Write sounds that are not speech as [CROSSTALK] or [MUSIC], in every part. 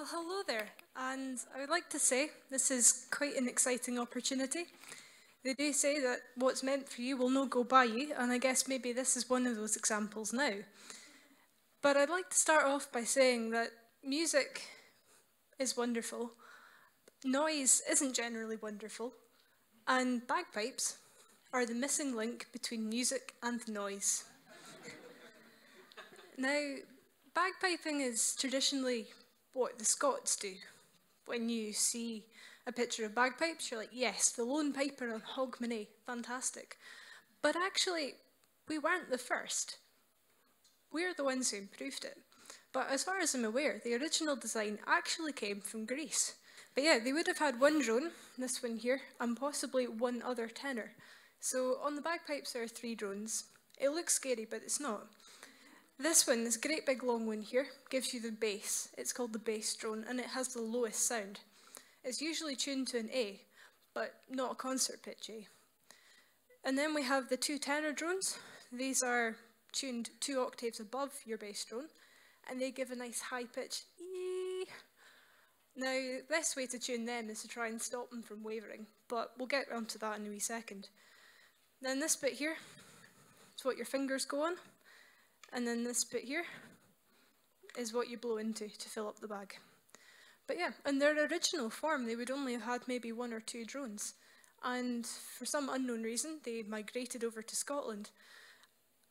Well, hello there, and I would like to say this is quite an exciting opportunity. They do say that what's meant for you will not go by you, and I guess maybe this is one of those examples now. But I'd like to start off by saying that music is wonderful, noise isn't generally wonderful, and bagpipes are the missing link between music and noise. [LAUGHS] now, bagpiping is traditionally what the Scots do. When you see a picture of bagpipes, you're like, yes, the Lone Piper of Hogmanay, fantastic. But actually, we weren't the first. We're the ones who improved it. But as far as I'm aware, the original design actually came from Greece. But yeah, they would have had one drone, this one here, and possibly one other tenor. So on the bagpipes there are three drones. It looks scary, but it's not. This one, this great big long one here, gives you the bass. It's called the bass drone, and it has the lowest sound. It's usually tuned to an A, but not a concert pitch A. And then we have the two tenor drones. These are tuned two octaves above your bass drone, and they give a nice high pitch E. Now, the best way to tune them is to try and stop them from wavering, but we'll get onto that in a wee second. Then this bit here, it's what your fingers go on. And then this bit here is what you blow into to fill up the bag. But yeah, in their original form, they would only have had maybe one or two drones. And for some unknown reason, they migrated over to Scotland.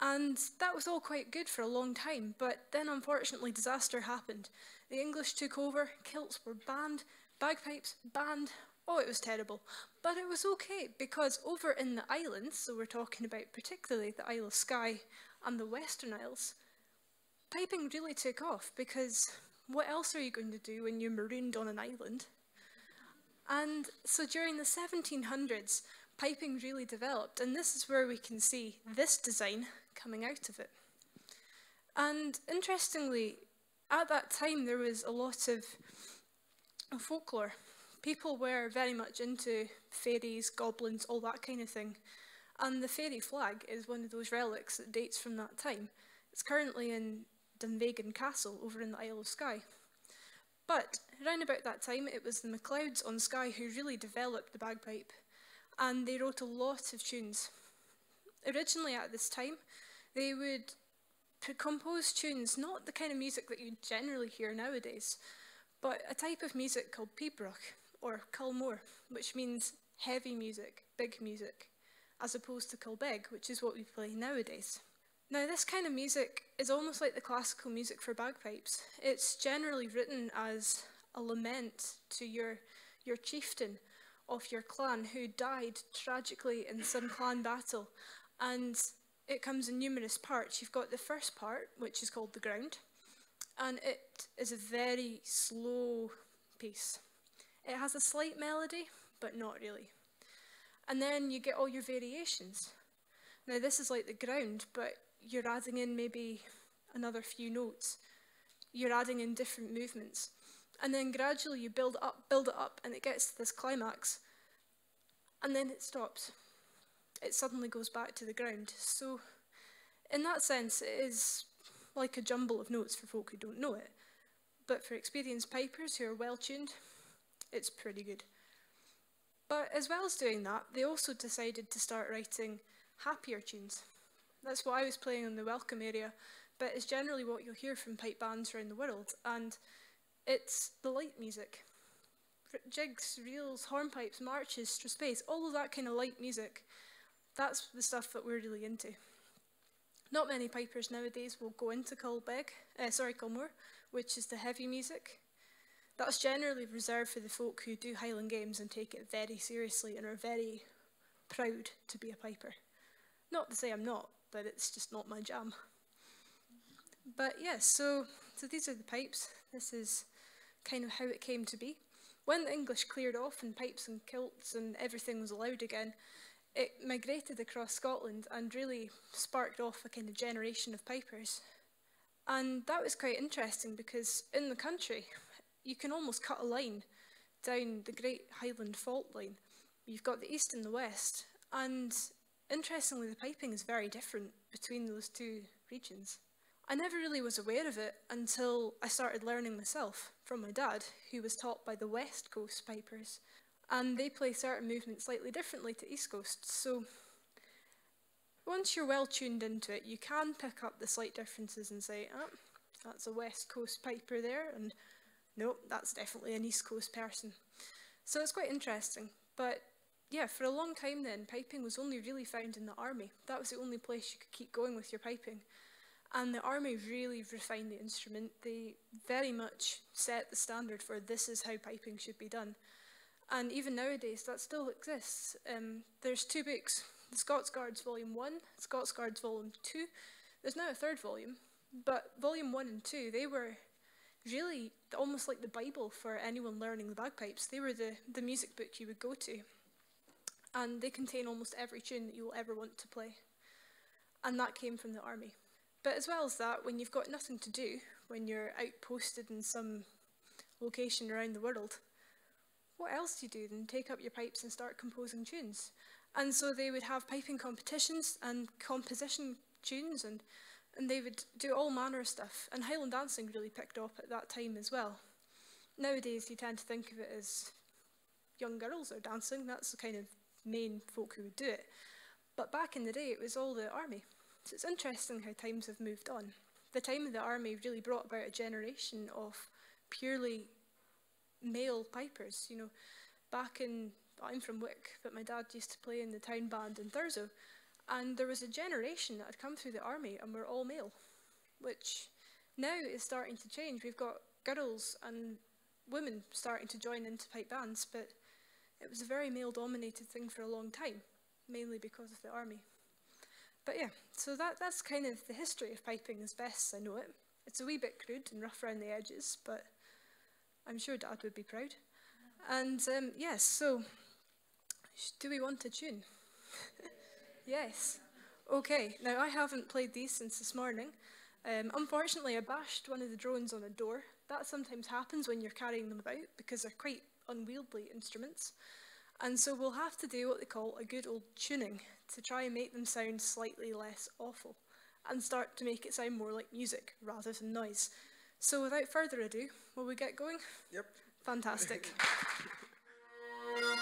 And that was all quite good for a long time, but then unfortunately disaster happened. The English took over, kilts were banned, bagpipes banned, oh it was terrible. But it was okay, because over in the islands, so we're talking about particularly the Isle of Skye and the Western Isles, piping really took off because what else are you going to do when you're marooned on an island? And so during the 1700s, piping really developed, and this is where we can see this design coming out of it. And interestingly, at that time there was a lot of folklore. People were very much into fairies, goblins, all that kind of thing. And the fairy flag is one of those relics that dates from that time. It's currently in Dunvegan Castle over in the Isle of Skye. But around about that time, it was the MacLeods on Skye who really developed the bagpipe, and they wrote a lot of tunes. Originally, at this time, they would compose tunes, not the kind of music that you generally hear nowadays, but a type of music called pibroch or ceòl mòr, which means heavy music, big music as opposed to Ceòl Beag, which is what we play nowadays. Now, this kind of music is almost like the classical music for bagpipes. It's generally written as a lament to your, your chieftain of your clan who died tragically in some clan battle. And it comes in numerous parts. You've got the first part, which is called the ground, and it is a very slow piece. It has a slight melody, but not really. And then you get all your variations. Now this is like the ground, but you're adding in maybe another few notes. You're adding in different movements. And then gradually you build up, build it up, and it gets to this climax. And then it stops. It suddenly goes back to the ground. So in that sense, it is like a jumble of notes for folk who don't know it. But for experienced pipers who are well tuned, it's pretty good. But as well as doing that, they also decided to start writing happier tunes. That's what I was playing in the welcome area, but it's generally what you'll hear from pipe bands around the world, and it's the light music. Jigs, reels, hornpipes, marches, strathspeys, all of that kind of light music. That's the stuff that we're really into. Not many pipers nowadays will go into Ceòl Beag, uh, sorry, Ceòl Mòr, which is the heavy music. That's generally reserved for the folk who do Highland Games and take it very seriously and are very proud to be a piper. Not to say I'm not, but it's just not my jam. But yes, yeah, so, so these are the pipes. This is kind of how it came to be. When the English cleared off and pipes and kilts and everything was allowed again, it migrated across Scotland and really sparked off a kind of generation of pipers. And that was quite interesting because in the country, you can almost cut a line down the Great Highland Fault line. You've got the east and the west, and interestingly, the piping is very different between those two regions. I never really was aware of it until I started learning myself from my dad, who was taught by the West Coast Pipers. And they play certain movements slightly differently to East Coast. So once you're well tuned into it, you can pick up the slight differences and say, oh, that's a West Coast Piper there, and nope, that's definitely an East Coast person. So it's quite interesting. But yeah, for a long time then, piping was only really found in the army. That was the only place you could keep going with your piping. And the army really refined the instrument. They very much set the standard for this is how piping should be done. And even nowadays, that still exists. Um, there's two books, the Scots Guards Volume 1, Scots Guards Volume 2. There's now a third volume, but Volume 1 and 2, they were really almost like the Bible for anyone learning the bagpipes. They were the, the music book you would go to. And they contain almost every tune that you'll ever want to play. And that came from the army. But as well as that, when you've got nothing to do, when you're outposted in some location around the world, what else do you do than take up your pipes and start composing tunes? And so they would have piping competitions and composition tunes, and, and they would do all manner of stuff. And Highland dancing really picked up at that time as well. Nowadays, you tend to think of it as young girls are dancing, that's the kind of main folk who would do it. But back in the day, it was all the army. So it's interesting how times have moved on. The time of the army really brought about a generation of purely male pipers. You know, back in, I'm from Wick, but my dad used to play in the town band in Thurso, and there was a generation that had come through the army and were all male, which now is starting to change. We've got girls and women starting to join into pipe bands, but it was a very male dominated thing for a long time, mainly because of the army. But yeah, so that, that's kind of the history of piping as best I know it. It's a wee bit crude and rough around the edges, but I'm sure Dad would be proud. And um, yes, so do we want a tune? [LAUGHS] yes. Okay, now I haven't played these since this morning. Um, unfortunately, I bashed one of the drones on a door. That sometimes happens when you're carrying them about because they're quite unwieldy instruments. And so we'll have to do what they call a good old tuning to try and make them sound slightly less awful and start to make it sound more like music rather than noise. So without further ado, will we get going? Yep. Fantastic. [LAUGHS]